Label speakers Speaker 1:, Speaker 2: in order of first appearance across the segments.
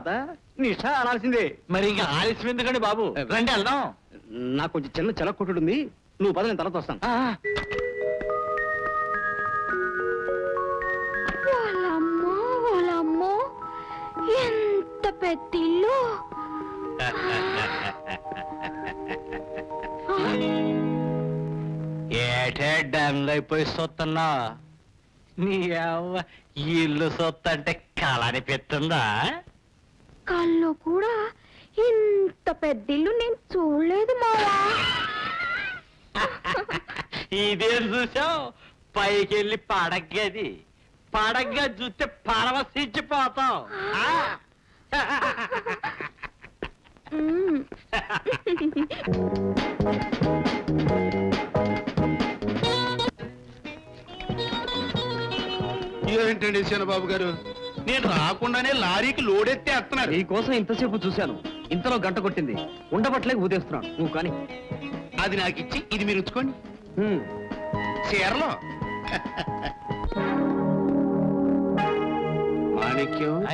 Speaker 1: తాత నిష అనాల్సిందే.
Speaker 2: మరి ఇంకా ఆలస్యం ఎందుకండి బాబు? రండి వెళ్దాం.
Speaker 1: నాకు కొంచెం చిన్న చెలక్ కొట్టుడు ఉంది నువ్వు పద నేను తర్వాత వస్తాను.
Speaker 3: ఎంత పెద్ద ఇల్లు
Speaker 2: ఏటే డంగైపోయి సొత్తన్నా. నీ ఇల్లు సొత్త అంటే కళ అనిపిస్తుందా
Speaker 3: కళ్ళు కూడా ఇంత పెద్ద ఇల్లు నేను చూడలేదు మావా.
Speaker 2: ఇదేం చూసావు? పైకి వెళ్ళి పడగ్గది. పడగ్గా చూస్తే పరవశించిపోతాం.
Speaker 4: ఏంటండి బాబు గారు? నేను రాకుండానే లారీకి లోడెత్తే వేస్తున్నారు
Speaker 1: నీకోసం ఇంతసేపు చూశాను. ఇంతలో గంట కొట్టింది. ఉండబట్లేక ఊదేస్తున్నాను. నువ్వు కానీ.
Speaker 4: అది నాకు ఇచ్చి ఇది మీరు ఉంచుకోండి.
Speaker 1: హ్మ్.
Speaker 4: చీరలో. మాణిక్యం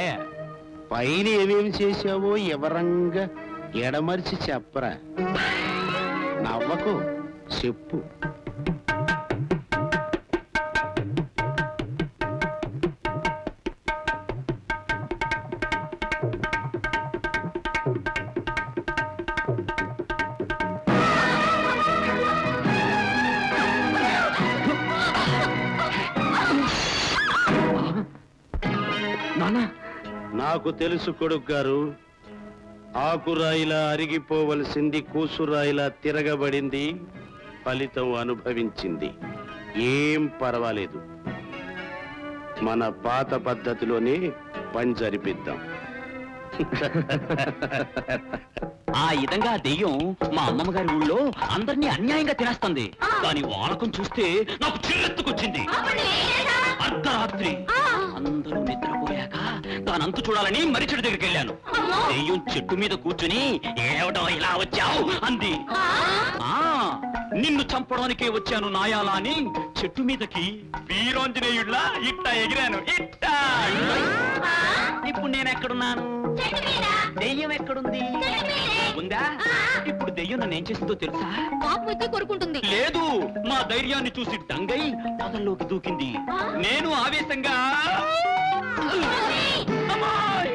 Speaker 4: పైన ఏమేమి చేశావో ఎవరంగా ఎడమరిచి చెప్పరా. నవ్వకు చెప్పు. నాకు తెలుసు కొడుకు గారు ఆకురాయిలా అరిగిపోవలసింది కూసురాయిలా తిరగబడింది ఫలితం అనుభవించింది. ఏం పర్వాలేదు. మన పాత పద్ధతిలోనే పని జరిపిద్దాం.
Speaker 2: ఆ విధంగా దెయ్యం మా అమ్మమ్మ గారి ఊళ్ళో అందరినీ అన్యాయంగా తినేస్తుంది. దాని వాలకం చూస్తే నాకు చిల్లెత్తుకొచ్చింది అర్ధరాత్రి. అందరూ నిద్రపోయాక దానంతు చూడాలని చెట్టు దగ్గరికి వెళ్ళాను దెయ్యం చెట్టు మీద కూర్చుని ఏవడో ఇలా వచ్చావు? అంది. ఆ? నిన్ను చంపడానికే వచ్చాను నాయాలా అని చెట్టు మీదకి వీరాంజనేయుడిలా ఇట్టా ఎగిరాను ఇట్టా! ఇప్పుడు నేను ఎక్కడున్నాను దెయ్యం ఎక్కడుంది? ఉందా? దెయ్యం నన్ను ఏం చేసిందో తెలుసా?
Speaker 3: పాపం వచ్చి కొరుకుంటుంది
Speaker 2: లేదు నా ధైర్యాన్ని చూసి డంగై పొదల్లోకి దూకింది. నేను ఆవేశంగా అమ్మాయ్!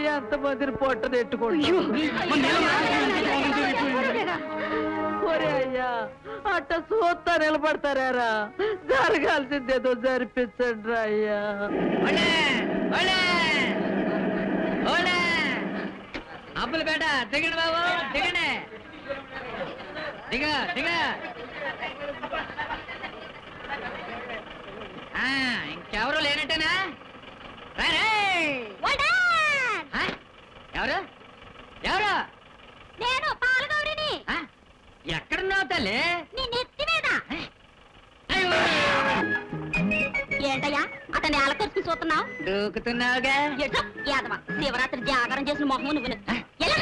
Speaker 5: ఇంకా ఇట్టయ్య అంత మందిని పొట్ట నెట్టుకోండి ఒరే అయ్యా అట్ట చూస్తా నిలబడతారా జరగాల్సిందేదో జరిపించండి రా అయ్యా. అప్పులు బేట దిగండి బాబు దిగండి. దిగ దిగ. ఆ, ఇంకెవరు లేనట్టేనా? రా? ఎవరు ఎవరు
Speaker 3: నేను పాలగౌరిని
Speaker 5: ఆ? ఎక్కడున్నావు తల్లి
Speaker 3: నీ నెత్తి మీద ఏంటయ్యా అతన్ని అలకరుచుకుని చూస్తున్నావు
Speaker 5: దూకుతున్నావుగా
Speaker 3: యాదవ శివరాత్రి జాగారం చేసిన మొహం నువ్వు ఎలా?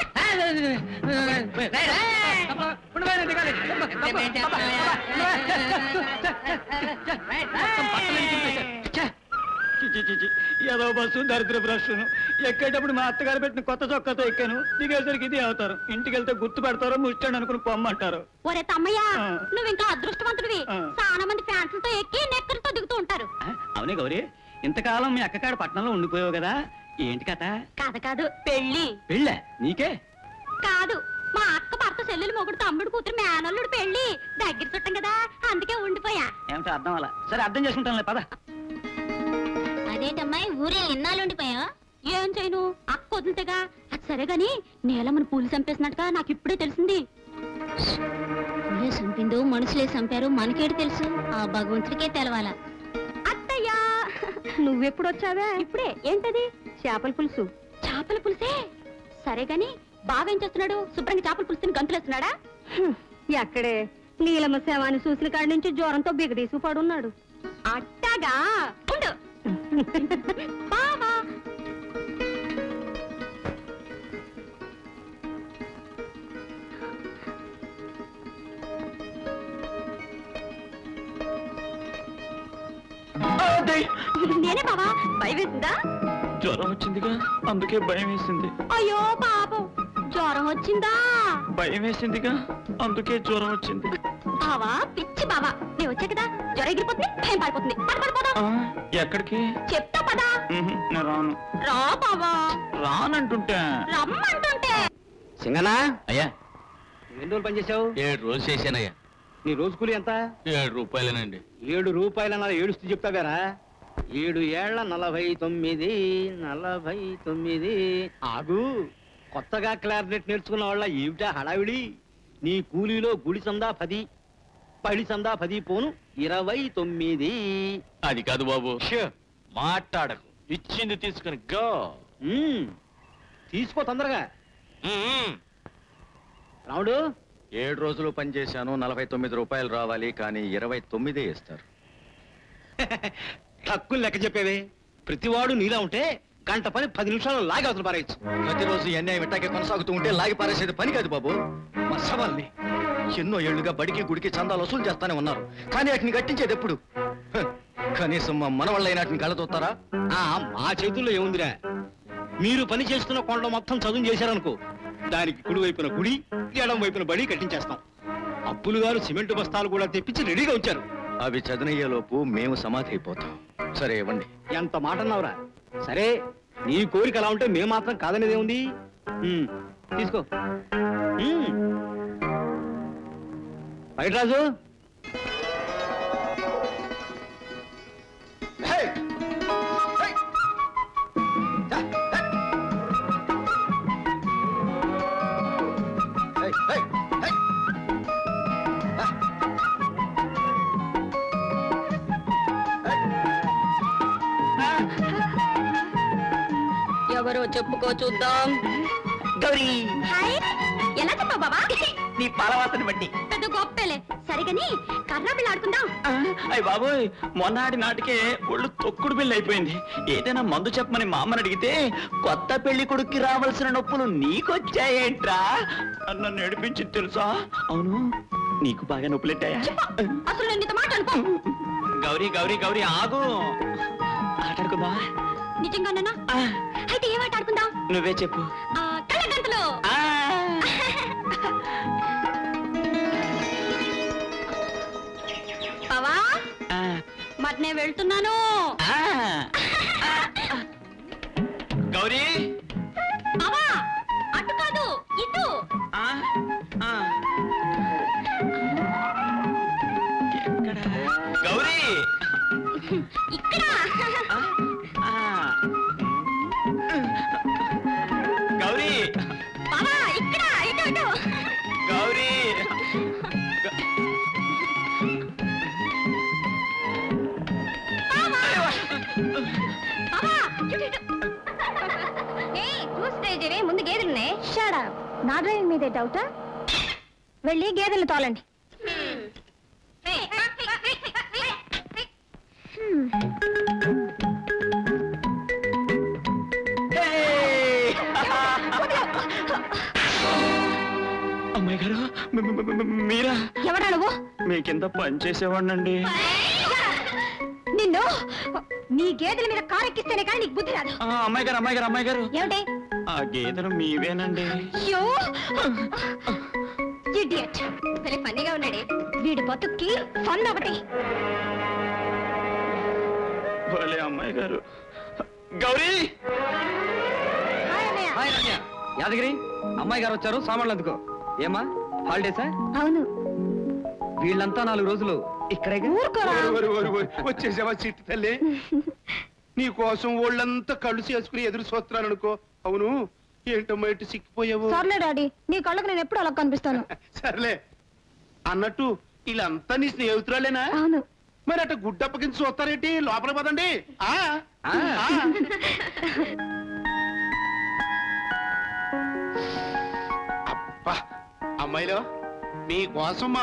Speaker 2: ఏదో బస్సు దరిద్ర బ్రష్ను ఎక్కేటప్పుడు మా అత్తగారు పెట్టిన కొత్త చొక్కాతో ఎక్కాను. దిగేసరికి ఇది అవుతారు. ఇంటికి వెళ్తే గుర్తు పెడతారో ముష్టండి అనుకుని పొమ్మంటారు.
Speaker 3: ఒరే తమ్మయ్య. నువ్వు ఇంకా అదృష్టవంతుడివి. చాలా మంది ఫ్యాన్స్తో ఎక్కి నెక్కలతో దిగుతూ ఉంటారు.
Speaker 2: అవునే గౌరీ. ఇంతకాలం మీ అక్కకాడ పట్టణంలో ఉండిపోయావు కదా. ఏంటి కథ?
Speaker 3: కథ కాదు పెళ్ళి.
Speaker 2: పెళ్ళ? నీకే?
Speaker 3: కాదు మా అక్క భర్త చెల్లెలు మొగుడు తమ్ముడు కూతురు మేనల్లుడు పెళ్ళి. దగ్గర చుట్టం కదా అందుకే ఉండిపోయా.
Speaker 2: ఏమిటో అర్థం అలా సరే అర్థం చేసుకుంటానులే పద.
Speaker 3: అదేటమ్మాయి ఊరే ఎన్నాళ్ళు ఉండిపోయా? ఏం చేయను? అక్క వదిలితేగా. అది సరే గాని నీలమ్మని పూలు చంపేసినట్టుగా నాకు ఇప్పుడే తెలిసింది. పూలే చంపిందో మనుషులే చంపారు మనకేటి తెలుసు. ఆ భగవంతుడికే తెలవాలా. అత్తయ్యా! నువ్వెప్పుడు వచ్చావా ఇప్పుడే. ఏంటది? చేపల పులుసు. చేపల పులుసే? సరే గాని బావేం చేస్తున్నాడు? శుభ్రంగా చేపల పులుసుని గంతులేస్తున్నాడా? ఎక్కడే. నీలమ్మ శవాన్ని చూసిన కాడి నుంచి జ్వరంతో బిగదీసు పడున్నాడు. అట్టాగా? నేనే బావా భయం వేసిందా?
Speaker 2: జ్వరం వచ్చిందిగా అందుకే భయం వేసింది.
Speaker 3: అయ్యో పాపం జ్వరం వచ్చిందా?
Speaker 2: భయం వేసిందిగా అందుకే జ్వరం వచ్చింది.
Speaker 3: బావా పిచ్చి బావా. నేను వచ్చా కదా జ్వరం ఎగిరిపోతుంది భయం పారిపోతుంది. పద పద పద.
Speaker 2: ఆ, ఎక్కడికి?
Speaker 3: చెప్తా పదా.
Speaker 2: ఉహు, నేను రాను.
Speaker 3: రా బావా.
Speaker 2: రానంటుంటే.
Speaker 3: రమ్మంటుంటే.
Speaker 1: సింగనా?
Speaker 2: అయ్యా.
Speaker 1: ఎన్ని రోజులు పనిచేసావు
Speaker 4: ఏడు చేశానయ్యా.
Speaker 1: నీ రోజు కూలి ఎంత?
Speaker 4: ఏడు రూపాయలేనండి.
Speaker 1: ఏడు రూపాయల ఏడుస్తూ చెప్తావేరా ఏడు ఏళ్ళ నలభై తొమ్మిది నలభై తొమ్మిది. ఆగు. కొత్తగా క్లారినెట్ నేర్చుకున్న వాళ్ళ ఏమిటా హడావిడి? నీ కూలీలో గుడి సందా పది పడి సందా పది పోను ఇరవై తొమ్మిది.
Speaker 4: అది కాదు బాబు. మాట్లాడకు. ఇచ్చింది తీసుకుని గో.
Speaker 1: తీసుకో తొందరగా. రాముడు.
Speaker 6: ఏడు రోజులు పనిచేశాను నలభై తొమ్మిది రూపాయలు రావాలి కానీ ఇరవై తొమ్మిదే ఇస్తారు.
Speaker 1: తక్కువ లెక్క చెప్పేవే ప్రతివాడు నీలా ఉంటే గంట పని పది నిమిషాలు లాగి అవతల పారేయచ్చు.
Speaker 6: ప్రతిరోజు అన్యాయం ఇట్టాకే కొనసాగుతూ ఉంటే లాగి పారేసేది పని కాదు బాబు. మా సవాల్ని ఎన్నో ఏళ్ళుగా బడికి గుడికి చందాలు వసూలు చేస్తానే ఉన్నారు. కానీ వాటిని కట్టించేది ఎప్పుడు? హ, కనీసం మా మనవాళ్ళైన వాటిని కళ్ళతోస్తారా
Speaker 1: ఆ మా చేతుల్లో ఏముందిరా? మీరు పని చేస్తున్న కొండ మొత్తం చదువు చేశారనుకో దానికి కుడి వైపున గుడి ఎడం వైపున బడి కట్టించేస్తాం. అప్పులు గారు సిమెంట్ బస్తాలు కూడా తెప్పించి రెడీగా ఉంచారు.
Speaker 6: అవి చదునయ్యేలోపు మేము సమాధి అయిపోతాం. సరే ఇవ్వండి.
Speaker 1: ఎంత మాట అన్నావురా? సరే నీ కోరిక అలా ఉంటే మేము మాత్రం కాదనేది ఏముంది? ఉమ్, తీసుకో. ఉమ్. బయట రాజు.
Speaker 6: High, high, high.
Speaker 3: ఎవరో చెప్పుకో చూద్దాం.
Speaker 2: గౌరీ!
Speaker 3: ఎలా చెప్పావు బాబా?
Speaker 2: నీ పాలవాసన బట్టి
Speaker 3: సరిగని కర్రా బిళ్ళ ఆడుకుందాం
Speaker 2: అయ్య బాబోయ్ మొన్నటి నాటికే ఒళ్ళు తొక్కుడు పెళ్ళి అయిపోయింది. ఏదైనా మందు చెప్పమని మా అమ్మని అడిగితే కొత్త పెళ్ళి కొడుక్కి రావాల్సిన నొప్పులు నీకొచ్చాయేంట్రా? నన్ను నడిపించి తెలుసా? అవును నీకు బాగా నొప్పులెట్టాయా?
Speaker 3: అసలు నేను మాట
Speaker 2: గౌరీ గౌరీ గౌరీ ఆగు. ఆటాడుకుందా
Speaker 3: నిజంగానేనా అయితే ఏం ఆట ఆడుకుందాం?
Speaker 2: నువ్వే చెప్పు.
Speaker 3: ఆ, నేను వెళ్తున్నాను.
Speaker 2: గౌరీ.
Speaker 3: బావా అటు కాదు ఇటు.
Speaker 2: గౌరీ.
Speaker 3: షాడా నా డ్రైవింగ్ మీదే డౌటా? వెళ్ళి గేదెలు తోలండి.
Speaker 2: అమ్మాయి గారు మీరా?
Speaker 3: ఎవడా నువ్వు?
Speaker 2: మీ కింద పని చేసేవాడినండి.
Speaker 3: నిన్ను నీ గేదెల మీద కారెక్కిస్తేనే కానీ నీకు బుద్ధి రాదు.
Speaker 2: ఆ, అమ్మాయి గారు అమ్మాయి గారు అమ్మాయి గారు.
Speaker 3: ఏమిటి?
Speaker 2: ఆ గేదెలు మీవేనండి.
Speaker 3: అయ్యో! ఇడియట్ భలే ఫన్నీగా ఉన్నాడే. వీడి బతుక్కి ఫన్ ఒకటి.
Speaker 2: భలే అమ్మాయి గారు. గౌరీ!
Speaker 3: హాయ్
Speaker 1: రమ్య. యాదగిరి అమ్మాయి గారు వచ్చారు సామాన్లు అందుకో. ఏమా హాలిడేసా?
Speaker 3: అవును.
Speaker 1: వీళ్ళంతా నాలుగు రోజులు ఇక్కడే
Speaker 4: వచ్చేసావా చిట్టి తల్లి? నీ కోసం వాళ్ళంతా కళ్ళు చేసుకుని ఎదురు చూస్తున్నాను అనుకో అవును. ఏంటమ్మా ఇటు సిక్కిపోయావు?
Speaker 3: సర్లే డాడీ నీ కళ్ళకు నేను ఎప్పుడు అలా కనిపిస్తాను?
Speaker 4: సర్లే. అన్నట్టు వీళ్ళంతా నీ స్నేహితురాలేనా
Speaker 3: అవును.
Speaker 4: మరి అట్ట గుడ్డప్పకించి చూస్తారేంటి లోపల పదండి. ఆ?
Speaker 1: ఆ.
Speaker 4: ఆ. అబ్బా అమ్మాయిలో
Speaker 7: మీకోసం మా